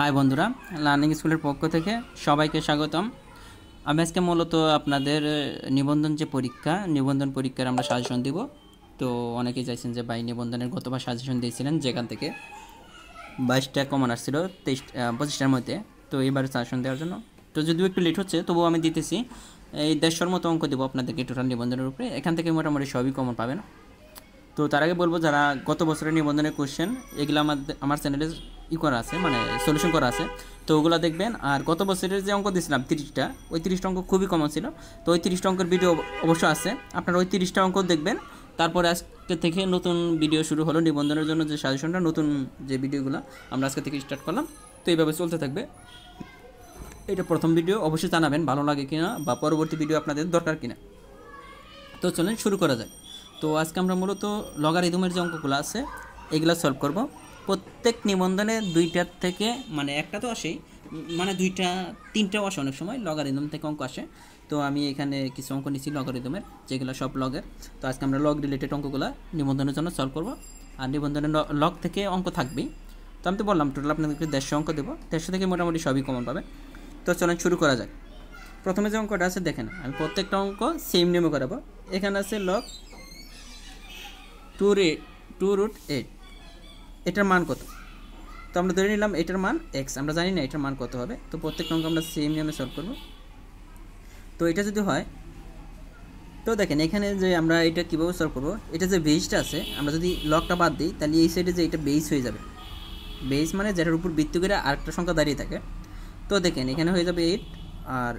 High বন্ধুরা, learning স্কুলের পক্ষ থেকে সবাইকে স্বাগতম। আমি আজকে মূলত আপনাদের নিবন্ধন যে পরীক্ষা, নিবন্ধন পরীক্ষার আমরা সাজেশন দিব। তো অনেকেই চাইছেন যে ভাই নিবন্ধনের গতবার সাজেশন দিয়েছিলেন যেখান থেকে? বাইশটা কমন আসছিল তেইশ পঁচিশটার মধ্যে। তো এইবার সাজেশন দেওয়ার জন্য। তো যদিও একটু লেট হচ্ছে, তবুও আমি দিতেছি। এই দেড়শোর মতো অঙ্ক দেবো আপনাদেরকে টোটাল নিবন্ধনের উপরে। এখান থেকে মোটামুটি সবই কমন পাবেন। তো তার আগে বলব, যারা গত বছরের নিবন্ধনের কোশ্চেন এগুলো আমার আমার চ্যানেলে ই করা আছে মানে সলিউশন করা আছে। তো ওগুলো দেখবেন, আর গত বছরের যে অঙ্ক দিয়েছিলাম তিরিশটা, ওই তিরিশটা অঙ্ক খুবই কমন ছিল। তো ওই তিরিশটা অঙ্কের ভিডিও অবশ্য আছে। আপনারা ওই তিরিশটা অঙ্ক দেখবেন, তারপরে আজকে থেকে নতুন ভিডিও শুরু হলো। নিবন্ধনের জন্য যে সাজেশনটা নতুন যে ভিডিওগুলো আমরা আজকে থেকে স্টার্ট করলাম। তো এইভাবে চলতে থাকবে। এটা প্রথম ভিডিও অবশ্যই জানাবেন ভালো লাগে কিনা, বা পরবর্তী ভিডিও আপনাদের দরকার কিনা। তো চলেন শুরু করা যায় তো আজকে আমরা মূলত লগার লগারিদমের যে অঙ্কগুলো আছে, এগুলো সলভ করব। প্রত্যেক নিবন্ধনে দুইটার থেকে মানে একটা তো আসেই মানে দুইটা, তিনটাও আসে অনেক সময় লগারিদম থেকে অঙ্ক আসে। তো আমি এখানে কিছু অঙ্ক নিচ্ছি লগারিদমের যেগুলো সব লগের তো আজকে আমরা লগ রিলেটেড অঙ্কগুলো নিবন্ধনের জন্য সলভ করব। আর নিবন্ধনের লগ থেকে অঙ্ক থাকবেই। তো আমি তো বললাম টোটাল আপনাদেরকে দেড়শো অঙ্ক দেবো। দেড়শো থেকে মোটামুটি সবই কমন পাবে। তো চলেন শুরু করা যাক। প্রথমে যে অঙ্কটা আছে, দেখেন, আমি প্রত্যেকটা অঙ্ক সেম নিয়মে করাবো। এখানে আছে লগ টু রে টু রুট এইট এটার মান কত? তো আমরা ধরে নিলাম এটার মান এক্স আমরা জানি না এটার মান কত হবে, তো প্রত্যেকটা অঙ্ক আমরা সেম নিয়মে সলভ করব। তো এটা যদি হয়, তো দেখেন এখানে যে আমরা এটা কীভাবে সলভ করব, এটা যে বেসটা আছে, আমরা যদি লকটা বাদ দিই, তাহলে এই সাইডে যে এটা বেস হয়ে যাবে। বেস মানে যেটার উপর ভিত্তি করে আরেকটা সংখ্যা দাঁড়িয়ে থাকে। তো দেখেন এখানে হয়ে যাবে এইট আর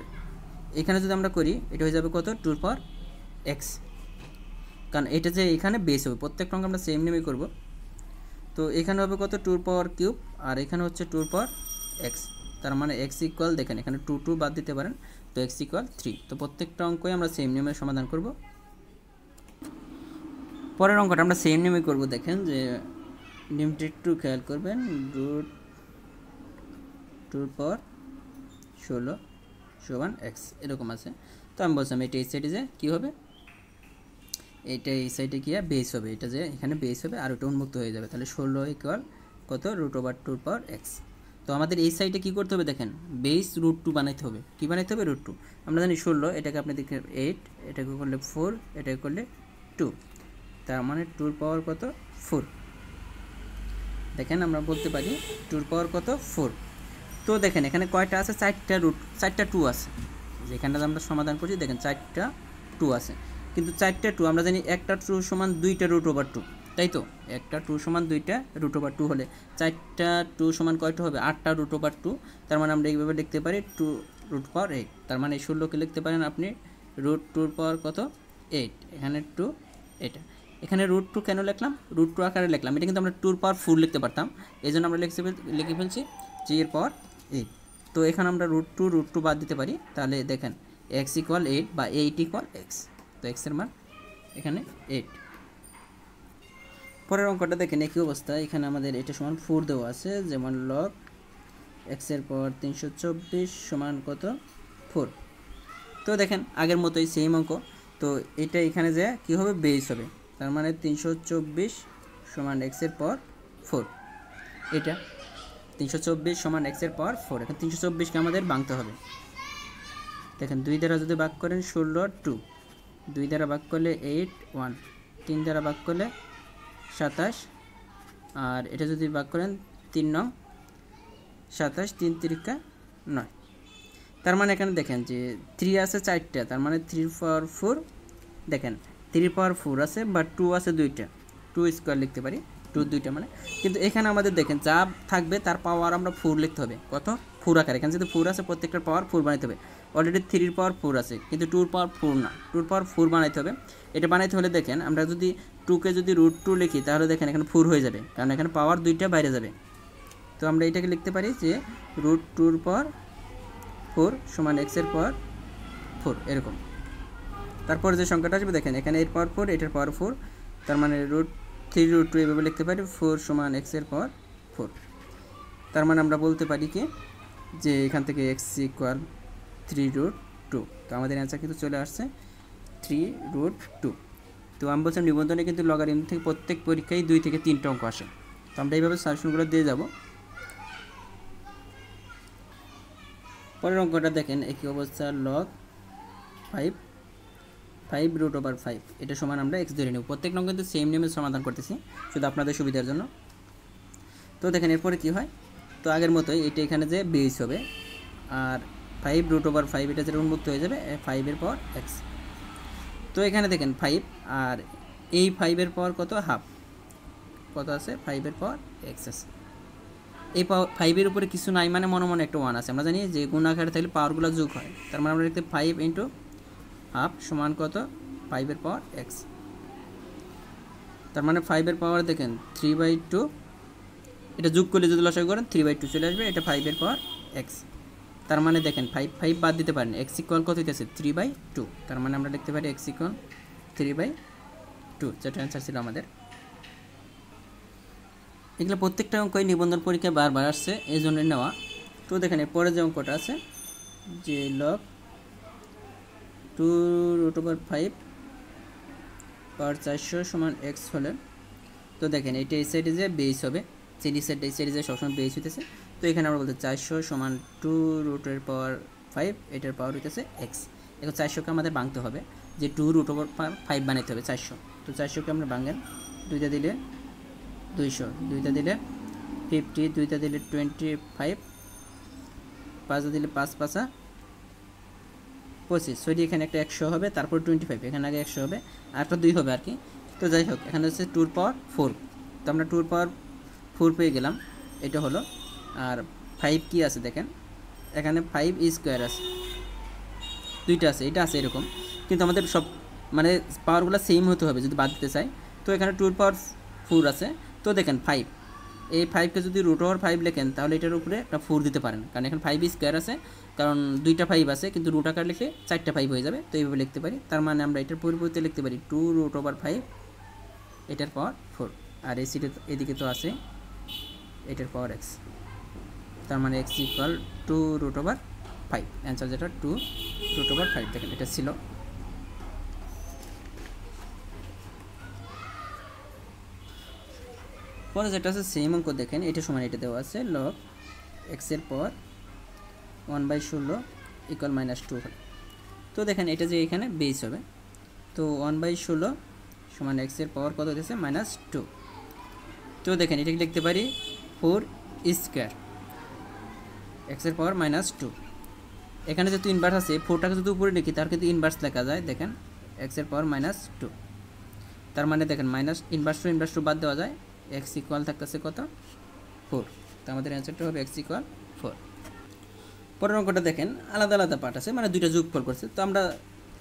এখানে যদি আমরা করি, এটা হয়ে যাবে কত? টুর পর এক্স কারণ এটা যে এখানে বেস হবে প্রত্যেকটা অঙ্ক আমরা সেম নেমে করব। তো এখানে হবে কত? টুর পাওয়ার কিউব আর এখানে হচ্ছে টুর পাওয়ার এক্স তার মানে এক্স ইকুয়াল দেখেন, এখানে টু টু বাদ দিতে পারেন। তো এক্স ইকুয়াল থ্রি তো প্রত্যেকটা অঙ্কই আমরা সেম নিয়মে সমাধান করব। পরের অঙ্কটা আমরা সেম নিয়মে করব, দেখেন যে নিয়মটি একটু খেয়াল করবেন। রুট টুর পাওয়ার ষোলো, সমান এক্স এরকম আছে। তো আমি বলছিলাম এটা এই সাইডে যে কী হবে? এটা এই সাইডে গিয়ে বেস হবে। এটা যে এখানে বেস হবে আর ওটা উন্মুক্ত হয়ে যাবে। তাহলে ষোলো ইকুয়াল কত? রুট ওভার টুর পাওয়ার এক্স তো আমাদের এই সাইডে কী করতে হবে দেখেন? বেস রুট টু বানাইতে হবে। কী বানাইতে হবে? রুট টু আমরা জানি ষোলো, এটাকে আপনি দেখেন এইট এটাকে করলে ফোর এটাকে করলে টু তার মানে টুর পাওয়ার কত? ফোর দেখেন আমরা বলতে পারি টুর পাওয়ার কত? ফোর তো দেখেন, এখানে কয়টা আছে? চারটা রুট চারটা টু আছে। যেখানটা আমরা সমাধান করছি, দেখেন চারটা টু আছে। কিন্তু চারটা টু আমরা জানি একটা টু সমান দুইটা রুট ওভার টু তাই তো? একটা টু সমান দুইটা রুট ওভার টু হলে চারটা টু সমান কয়টা হবে? আটটা রুট ওভার টু তার মানে আমরা এইভাবে লিখতে পারি টু রুট পাওয়ার এইট তার মানে এই ষোলোকে লিখতে পারেন আপনি রুট টুর পাওয়ার কত? এইট এখানে টু এটা। এখানে রুট টু কেন লিখলাম? রুট টু আকারে লিখলাম, এটা কিন্তু আমরা টুর পাওয়ার ফোর লিখতে পারতাম এই জন্য আমরা লিখতে লিখে ফেলছি জি এর পাওয়ার এইট তো এখানে আমরা রুট টু রুট টু বাদ দিতে পারি, তাহলে দেখেন এক্স ইকুয়াল এইট বা এইট ইকুয়াল এক্স তো এক্সের মান এখানে এইট পরের অঙ্কটা দেখেন একই অবস্থা। এখানে আমাদের এটা সমান ফোর দেওয়া আছে, যেমন লগ এক্সের পর তিনশো চব্বিশ সমান কত? ফোর তো দেখেন, আগের মতোই সেম অঙ্ক। তো এটা এখানে যে কী হবে? বেস হবে। তার মানে তিনশো চব্বিশ সমান এক্সের পর ফোর এটা তিনশো চব্বিশ সমান এক্সের পর ফোর এখন তিনশো চব্বিশকে আমাদের ভাঙতে হবে। দেখেন, দুই দ্বারা যদি ভাগ করেন ষোলো টু দুই দ্বারা ভাগ করলে এইট ওয়ান তিন দ্বারা ভাগ করলে সাতাশ। আর এটা যদি ভাগ করেন তিন নং, সাতাশ তিন তিরিকা নয়। তার মানে এখানে দেখেন যে থ্রি আছে চারটা, তার মানে থ্রি পাওয়ার ফোর দেখেন থ্রি পাওয়ার ফোর আছে বা টু আছে দুইটা। টু স্কোয়ার লিখতে পারি টু দুইটা মানে। কিন্তু এখানে আমাদের দেখেন যা থাকবে তার পাওয়ার আমরা ফোর লিখতে হবে। কত? ফোর আকার। এখানে যদি ফোর আছে প্রত্যেকটার পাওয়ার ফোর বানাতে হবে। অলরেডি থ্রির পাওয়ার ফোর আছে, কিন্তু টুর পাওয়ার ফোর না টুর পাওয়ার ফোর বানাইতে হবে। এটা বানাইতে হলে দেখেন, আমরা যদি টুকে যদি রুট টু লিখি, তাহলে দেখেন এখানে ফোর হয়ে যাবে, কারণ এখানে পাওয়ার দুইটা বাইরে যাবে। তো আমরা এটাকে লিখতে পারি যে রুট টুর পর ফোর সমান এক্সের পর ফোর এরকম। তারপর যে সংখ্যাটা আসবে, দেখেন এখানে এর পাওয়ার ফোর এটার পাওয়ার ফোর তার মানে রুট থ্রি রুট টু এভাবে লিখতে পারি ফোর সমান এক্সের পাওয়ার ফোর তার মানে আমরা বলতে পারি কি, যে এখান থেকে x equal three root two তো আমাদের অ্যান্সার কিন্তু চলে আসছে থ্রি রুট টু তো আমি বলছিলাম নিবন্ধনে কিন্তু লগারিম থেকে প্রত্যেক পরীক্ষায় দুই থেকে তিনটা অঙ্ক আসে। তো আমরা এইভাবে সাজেশনগুলো দিয়ে যাব। পরের অঙ্কটা দেখেন, একই অবস্থা log five five root over five এটা সমান আমরা এক্স ধরে নেব। প্রত্যেক নং কিন্তু সেম নিয়মে সমাধান করতেছি, শুধু আপনাদের সুবিধার জন্য। তো দেখেন এরপরে কী হয়? তো আগের মতোই এটা এখানে যে বেস হবে, আর ফাইভ রুট ওভার ফাইভ এটা যেটা উন্মুক্ত হয়ে যাবে ফাইভের পর এক্স তো এখানে দেখেন ফাইভ আর এই ফাইভের পর কত? হাফ কত আছে? ফাইভের পর এক্স আছে। এই পাওয়ার ফাইভের উপরে কিছু নাই মানে মনে মনে একটা ওয়ান আছে। আমরা জানি যে গুণ থাকলে পাওয়ারগুলো যোগ হয়। তার মানে আমরা লিখতে ফাইভ ইন্টু হাফ সমান কত? ফাইভের পাওয়ার এক্স তার মানে ফাইভের পাওয়ার দেখেন থ্রি বাই টু এটা যোগ করলে যদি লসাগু করেন থ্রি বাই টু চলে আসবে, এটা ফাইভের পাওয়ার এক্স তার মানে দেখেন ফাইভ ফাইভ বাদ দিতে পারেন। এক্স ইকুয়াল কত হইতেছে? থ্রি বাই টু তার মানে আমরা লিখতে পারি x equal three by two যেটা অ্যান্সার ছিল আমাদের। এগুলো প্রত্যেকটা অঙ্কই নিবন্ধন পরীক্ষায় বারবার আসছে এই জন্য নেওয়া। তো দেখেন এরপরে যে অঙ্কটা আছে, যে log two root over five পার চারশো সমান এক্স হলে, তো দেখেন, এটা এই সাইডে যে বেস হবে। সিডি সাইডে যে সবসময় বেস হইতেছে। তো এখানে আমরা বলতে চারশো সমান টু রুটের পাওয়ার ফাইভ এটার পাওয়ার হইতেছে এক্স এখন চারশোকে আমাদের ভাঙতে হবে। যে টু রুট ওভার ফাইভ বানাইতে হবে, চারশো। তো চারশোকে আমরা ভাঙেন, দুইটা দিলে দুইশো, দুইটা দিলে ফিফটি দুইটা দিলে টোয়েন্টি ফাইভ পাঁচটা দিলে পাঁচ পাঁচা পঁচিশ। সরি এখানে একটা একশো হবে, তারপর টোয়েন্টি ফাইভ এখানে আগে একশো হবে, আর একটা দুই হবে আর কি। তো যাই হোক, এখানে হচ্ছে টুর পাওয়ার ফোর তো আমরা টুর পাওয়ার ফোর পেয়ে গেলাম। এটা হলো। আর ফাইভ কি আছে দেখেন? এখানে ফাইভ স্কোয়ার আছে। দুইটা আছে, এটা আছে এরকম। কিন্তু আমাদের সব মানে পাওয়ারগুলো সেম হতে হবে যদি বাদ দিতে চাই। তো এখানে টুর পাওয়ার ফোর আছে। তো দেখেন ফাইভ এই ফাইভকে যদি রুট ওভার ফাইভ লেখেন, তাহলে এটার উপরে একটা ফোর দিতে পারেন। কারণ এখানে ফাইভ স্কোয়ার আছে। কারণ দুইটা ফাইভ আছে, কিন্তু রুট আকার লিখে চারটা ফাইভ হয়ে যাবে। তো এইভাবে লিখতে পারি। তার মানে আমরা এটার পরিবর্তে লিখতে পারি টু রুট ওভার ফাইভ এটার পাওয়ার ফোর আর এই সিটে এদিকে তো আছে। এটার পাওয়ার এক্স তার মানে x equal to root over five answer যেটা টু রুট ওভার ফাইভ দেখেন, এটা ছিল। পরে যেটা আছে সেম অঙ্ক দেখেন, এটা সমান এটা দেওয়া আছে লগ এক্সের পর ওয়ান বাই ষোলো ইকুয়াল মাইনাস টু তো দেখেন, এটা যে এখানে বেস হবে। তো ওয়ান বাই ষোলো সমান এক্সের পাওয়ার কত হতেছে মাইনাস টু তো দেখেন এটাকে লিখতে পারি? Four square. এক্সের পাওয়ার মাইনাস টু। এখানে যেহেতু ইনভার্স আছে ফোরটাকে যদি উপরে লিখি, তার কিন্তু ইনভার্স লেখা যায়, দেখেন এক্সের পাওয়ার মাইনাস টু। তার মানে দেখেন, minus inverse two inverse two বাদ দেওয়া যায়, এক্স ইকুয়াল থাকতেছে কত? ফোর। তো আমাদের অ্যান্সারটা হবে এক্স ইকুয়াল ফোর। পরের অঙ্কটা দেখেন, আলাদা আলাদা পার্ট আছে মানে দুইটা যোগফল করছে। তো আমরা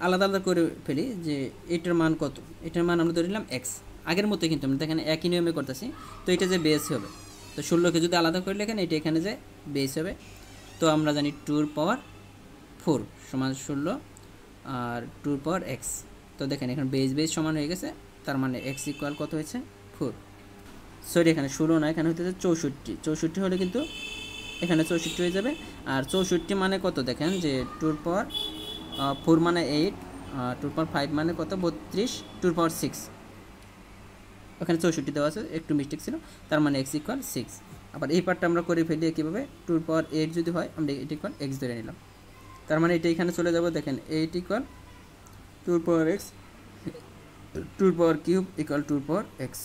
আলাদা আলাদা করে ফেলি যে এটার মান কত? এটার মান আমরা ধরে নিলাম এক্স। আগের মতোই কিন্তু আমরা এখানে একই নিয়মে করতেছি, তো এটা যে বেস হবে। তো ষোলোকে যদি আলাদা করে লেখেন, এটা এখানে যে বেস হবে। তো আমরা জানি টুর পাওয়ার ফোর সমান ষোলো আর টুর পাওয়ার এক্স তো দেখেন, এখানে বেস বেস সমান হয়ে গেছে, তার মানে এক্স ইকুয়াল কত হয়েছে? ফোর। সরি এখানে ষোলো না, এখানে হইতেছে চৌষট্টি। চৌষট্টি হলে কিন্তু এখানে চৌষট্টি হয়ে যাবে। আর চৌষট্টি মানে কত? দেখেন যে টুর পাওয়ার ফোর মানে এইট টুর পাওয়ার ফাইভ মানে কত? বত্রিশ, টুর পাওয়ার সিক্স ওখানে চৌষট্টি দেওয়া আছে, একটু মিস্টেক ছিল, তার মানে এক্স ইকুয়াল সিক্স আবার এই পার্টটা আমরা করে ফেলি কীভাবে? টুর পাওয়ার এইট যদি হয়, আমরা এইট ইকুয়াল এক্স ধরে নিলাম। তার মানে এটা এখানে চলে যাব, দেখেন এইট ইকুয়াল টুর পাওয়ার এক্স টুর পাওয়ার কিউব ইকুয়াল টুর পাওয়ার এক্স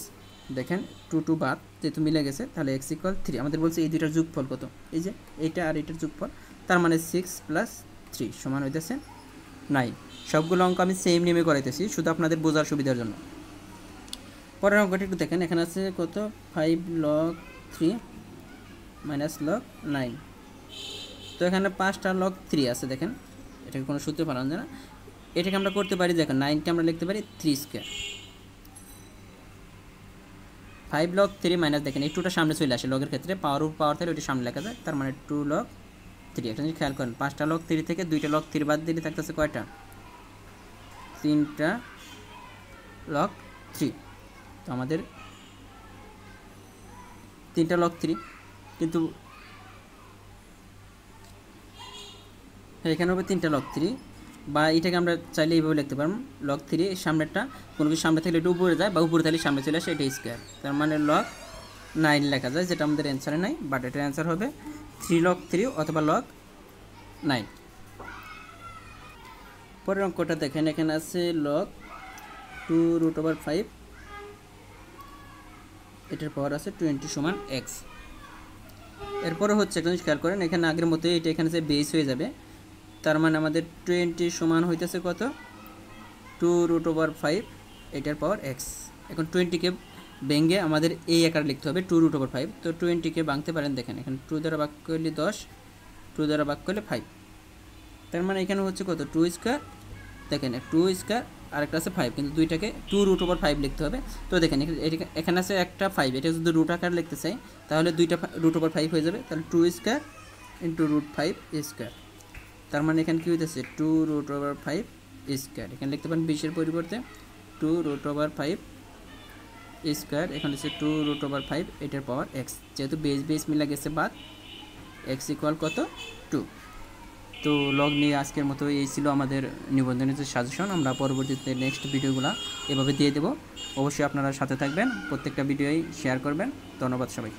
দেখেন টু টু বাদ, যেহেতু মিলে গেছে, তাহলে এক্স ইকুয়াল থ্রি আমাদের বলছে এই দুইটার যোগফল কত? এই যে এইটা আর এইটার যোগফল। তার মানে সিক্স প্লাস থ্রি সমান হইতেছে নাইন সবগুলো অঙ্ক আমি সেম নেমে করাইতেছি, শুধু আপনাদের বোঝার সুবিধার জন্য। পরের অঙ্কটা একটু দেখেন, এখানে আছে কত? Five log three minus log nine তো এখানে পাঁচটা লক থ্রি আছে, দেখেন। এটাকে কোনো সূত্রে পালানো যায় না। এটাকে আমরা করতে পারি, দেখেন নাইনকে আমরা লিখতে পারি three square five log three minus দেখেন, এই টুটা সামনে চলে আসে লগের ক্ষেত্রে। পাওয়ার উপর পাওয়ার থাকলে ওইটা সামনে লেখা যায়, তার মানে টু লক থ্রি একটা খেয়াল করেন, পাঁচটা লক থ্রি থেকে দুইটা লক থ্রি বাদ দিলে থাকতেছে কয়টা? তিনটা লক থ্রি তো আমাদের তিনটা লগ থ্রি কিন্তু এখানে হবে তিনটা লগ থ্রি বা এটাকে আমরা চাইলে এইভাবে লিখতে পারব। লগ থ্রি সামনেরটা, কোনো কিছু সামনে থাকলে এটা উপরে যায়, বা উপরে থাকলে সামনে চলে আসে, এটা স্কোয়ার তার মানে লগ নাইন লেখা যায়, যেটা আমাদের অ্যান্সারে নাই বাট এটার অ্যান্সার হবে থ্রি লগ থ্রি অথবা লগ নাইন পরের অঙ্কটা দেখেন, এখানে আছে log two root over five এটার পাওয়ার আছে টোয়েন্টি সমান এক্স এরপরে হচ্ছে, একটা খেয়াল করেন, এখানে আগের মতোই এটা এখানে যে বেস হয়ে যাবে, তার মানে আমাদের টোয়েন্টি সমান হইতেছে কত? টু রুট ওভার ফাইভ এটার পাওয়ার এক্স এখন টোয়েন্টিকে ভেঙে আমাদের এই আকার লিখতে হবে টু রুট ওভার ফাইভ তো টোয়েন্টিকে ভাঙতে পারেন, দেখেন, এখানে টু দ্বারা ভাগ করলে দশ টু দ্বারা ভাগ করলে ফাইভ তার মানে এখানে হচ্ছে কত? টু স্কোয়ার দেখেন টু স্কোয়ার আর একটা আছে ফাইভ কিন্তু দুইটাকে টু রুট ওভার ফাইভ লিখতে হবে। তো দেখেন, এখানে আছে একটা ফাইভ এটা যদি রুট আকার লিখতে চাই, তাহলে দুইটা রুট ওভার ফাইভ হয়ে যাবে। তাহলে two square into root five square তার মানে এখানে কী হইতেছে? Two root over five square এখানে লিখতে পারেন বিশের পরিবর্তে two root over five square এখানে হচ্ছে টু রুট ওভার ফাইভ এটার পাওয়ার এক্স যেহেতু বেস বেস মিলে গেছে বাদ এক্স ইকুয়াল কত? টু তো লগ নিয়ে আজকের মতো এই ছিল আমাদের নিবন্ধনিত সাজেশন আমরা পরবর্তীতে নেক্সট ভিডিওগুলো এভাবে দিয়ে দেব। অবশ্যই আপনারা সাথে থাকবেন, প্রত্যেকটা ভিডিওই শেয়ার করবেন। ধন্যবাদ সবাই